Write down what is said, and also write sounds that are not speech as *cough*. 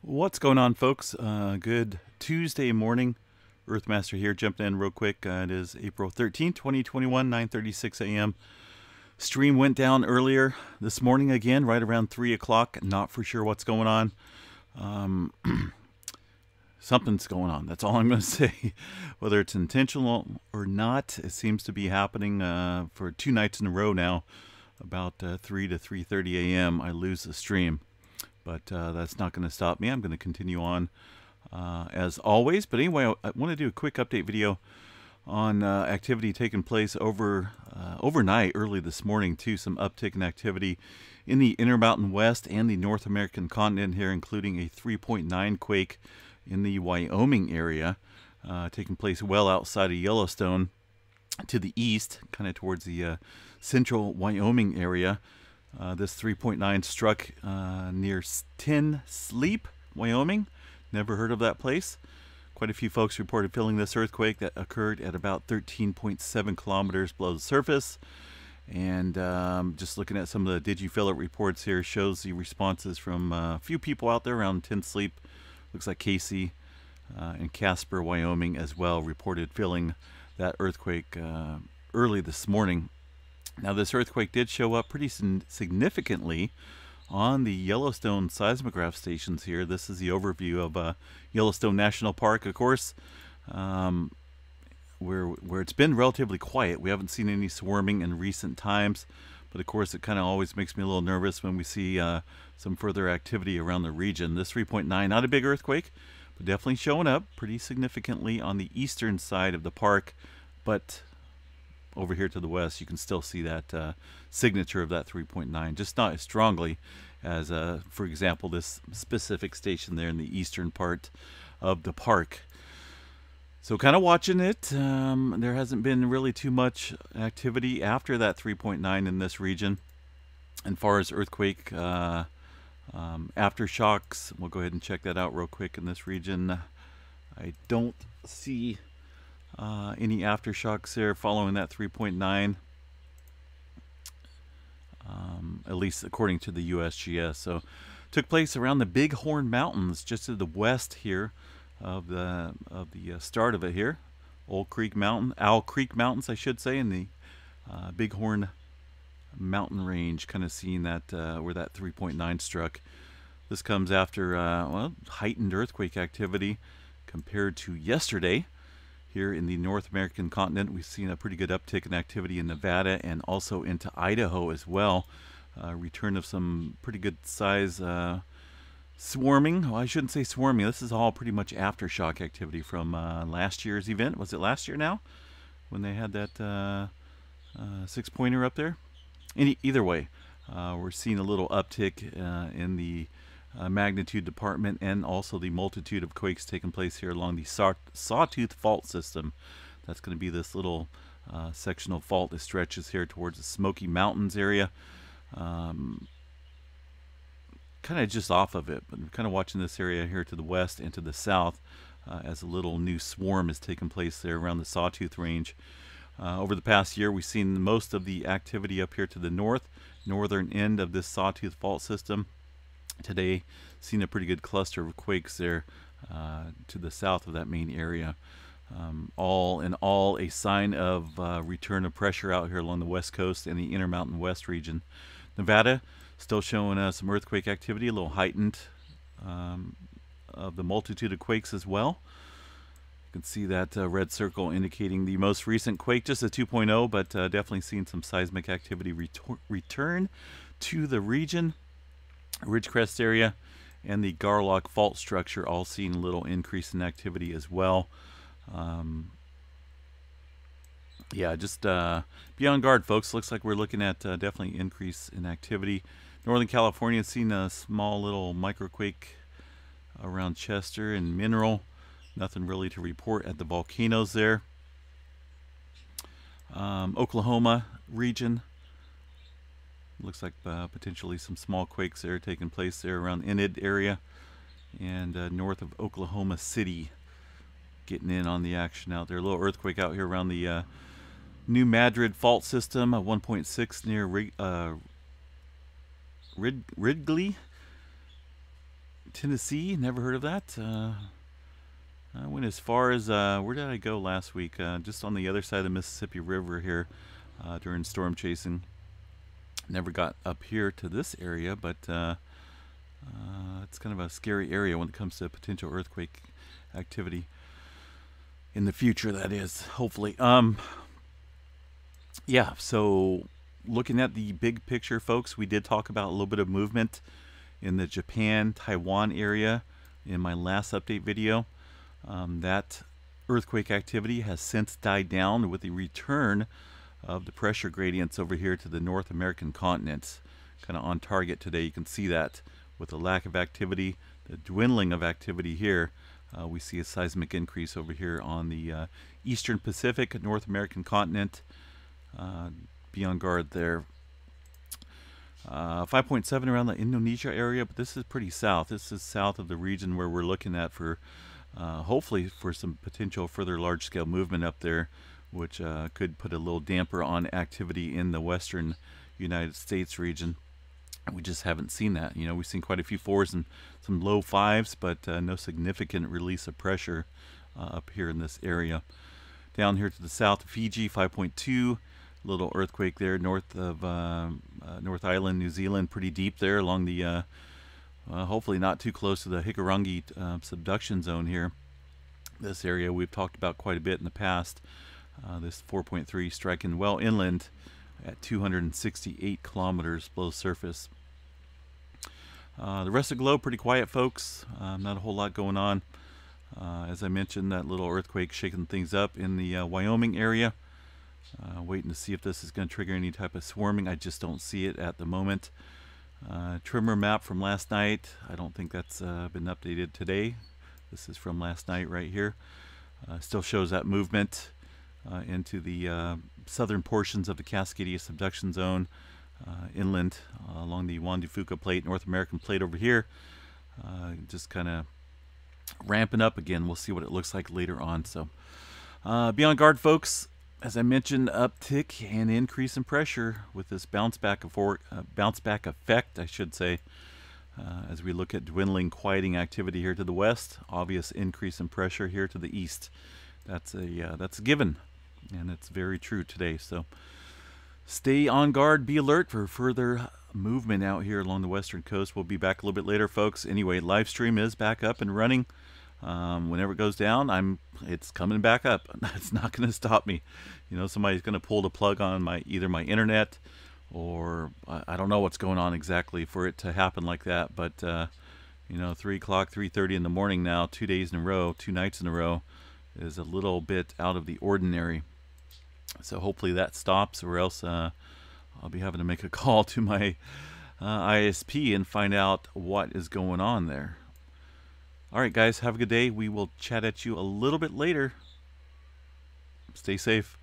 What's going on, folks? Uh, good Tuesday morning. Earthmaster here, jumping in real quick. Uh, it is April 13, 2021, 9.36 a.m. Stream went down earlier this morning again, right around 3 o'clock. Not for sure what's going on. Um, *clears throat* something's going on. That's all I'm going *laughs* to say. Whether it's intentional or not, it seems to be happening uh, for two nights in a row now. About uh, 3 to 3.30 a.m., I lose the stream but uh, that's not going to stop me. I'm going to continue on uh, as always. But anyway, I, want to do a quick update video on uh, activity taking place over uh, overnight, early this morning too. Some uptick in activity in the Intermountain West and the North American continent here, including a 3.9 quake in the Wyoming area, uh, taking place well outside of Yellowstone to the east, kind of towards the uh, central Wyoming area. Uh, this 3.9 struck uh, near Ten Sleep, Wyoming. Never heard of that place. Quite a few folks reported feeling this earthquake that occurred at about 13.7 kilometers below the surface. And um, just looking at some of the It reports here shows the responses from uh, a few people out there around Ten Sleep. Looks like Casey uh, and Casper, Wyoming as well reported feeling that earthquake uh, early this morning. Now, this earthquake did show up pretty significantly on the Yellowstone seismograph stations here. This is the overview of uh, Yellowstone National Park, of course, um, where, where it's been relatively quiet. We haven't seen any swarming in recent times, but of course, it kind of always makes me a little nervous when we see uh, some further activity around the region. This 3.9, not a big earthquake, but definitely showing up pretty significantly on the eastern side of the park, but over here to the west, you can still see that uh, signature of that 3.9, just not as strongly as, uh, for example, this specific station there in the eastern part of the park. So kind of watching it. Um, there hasn't been really too much activity after that 3.9 in this region. And far as earthquake uh, um, aftershocks, we'll go ahead and check that out real quick in this region. I don't see uh, any aftershocks there following that 3.9, um, at least according to the USGS. So took place around the Bighorn Mountains, just to the west here of the of the uh, start of it here. Old Creek Mountain, Owl Creek Mountains, I should say, in the uh, Bighorn mountain range, kind of seeing that uh, where that 3.9 struck. This comes after uh, well, heightened earthquake activity compared to yesterday. Here in the North American continent, we've seen a pretty good uptick in activity in Nevada and also into Idaho as well. Uh, return of some pretty good size uh, swarming. Well, I shouldn't say swarming. This is all pretty much aftershock activity from uh, last year's event. Was it last year now? When they had that uh, uh, six pointer up there? Any, either way, uh, we're seeing a little uptick in the uh, magnitude department and also the multitude of quakes taking place here along the saw Sawtooth Fault System. That's going to be this little uh, sectional fault that stretches here towards the Smoky Mountains area. Um, kind of just off of it, but I'm kind of watching this area here to the west and to the south uh, as a little new swarm is taking place there around the Sawtooth Range. Uh, over the past year, we've seen most of the activity up here to the north, northern end of this Sawtooth Fault System today seen a pretty good cluster of quakes there uh, to the south of that main area. Um, all in all, a sign of uh, return of pressure out here along the west coast and the Intermountain West region. Nevada still showing uh, some earthquake activity, a little heightened um, of the multitude of quakes as well. You can see that uh, red circle indicating the most recent quake, just a 2.0, but uh, definitely seeing some seismic activity return to the region. Ridgecrest area and the Garlock fault structure all seeing a little increase in activity as well. Um, yeah, just uh, be on guard, folks. Looks like we're looking at uh, definitely increase in activity. Northern California seen a small little microquake around Chester and Mineral. Nothing really to report at the volcanoes there. Um, Oklahoma region Looks like uh, potentially some small quakes there taking place there around Enid area and uh, north of Oklahoma City. Getting in on the action out there. A little earthquake out here around the uh, New Madrid fault system, a 1.6 near Rig, uh, Rid Ridgely. Tennessee, never heard of that. Uh, I went as far as uh, where did I go last week? Just on the other side of the Mississippi River here during storm chasing. Never got up here to this area, but uh, uh, it's kind of a scary area when it comes to potential earthquake activity in the future. That is, hopefully. Um, yeah. So, looking at the big picture, folks, we did talk about a little bit of movement in the Japan Taiwan area in my last update video. Um, that earthquake activity has since died down with the return of the pressure gradients over here to the North American continent. Kind of on target today. You can see that with the lack of activity, the dwindling of activity here. Uh, we see a seismic increase over here on the uh, Eastern Pacific, North American continent. Uh, be on guard there. Uh, 5.7 around the Indonesia area, but this is pretty south. This is south of the region where we're looking at for uh, hopefully for some potential further large scale movement up there, which uh, could put a little damper on activity in the western United States region. We just haven't seen that. You know, we've seen quite a few fours and some low fives, but uh, no significant release of pressure uh, up here in this area. Down here to the south Fiji, 5.2 little earthquake there north of uh, uh, North Island, New Zealand, pretty deep there along the uh, hopefully not too close to the Hikurangi subduction zone here. This area we've talked about quite a bit in the past. Uh, this 4.3 striking well inland at 268 kilometers below surface. Uh, the rest of the globe pretty quiet, folks. Uh, not a whole lot going on. Uh, as I mentioned, that little earthquake shaking things up in the Wyoming area. waiting to see if this is going to trigger any type of swarming. I just don't see it at the moment. Uh, tremor map from last night. I don't think that's uh, been updated today. This is from last night right here. Uh, still shows that movement uh, into the uh, southern portions of the Cascadia subduction zone uh, inland along the Juan de Fuca plate, North American plate over here. just kind of ramping up again. We'll see what it looks like later on. So be on guard, folks as I mentioned, uptick and increase in pressure with this bounce back, for, uh, bounce back effect, I should say. Uh, as we look at dwindling quieting activity here to the west, obvious increase in pressure here to the east. That's a uh, that's a given, and it's very true today. So stay on guard, be alert for further movement out here along the western coast. We'll be back a little bit later, folks. Anyway, live stream is back up and running. Um, whenever it goes down, I'm it's coming back up. *laughs* It's not going to stop me. You know, somebody's going to pull the plug on my either my internet or I, I, don't know what's going on exactly for it to happen like that. But uh, you know, three o'clock, three thirty in the morning now, two days in a row, two nights in a row, is a little bit out of the ordinary. So hopefully that stops, or else uh, I'll be having to make a *laughs* call to my uh, ISP and find out what is going on there. All right, guys, have a good day. We will chat at you a little bit later. Stay safe.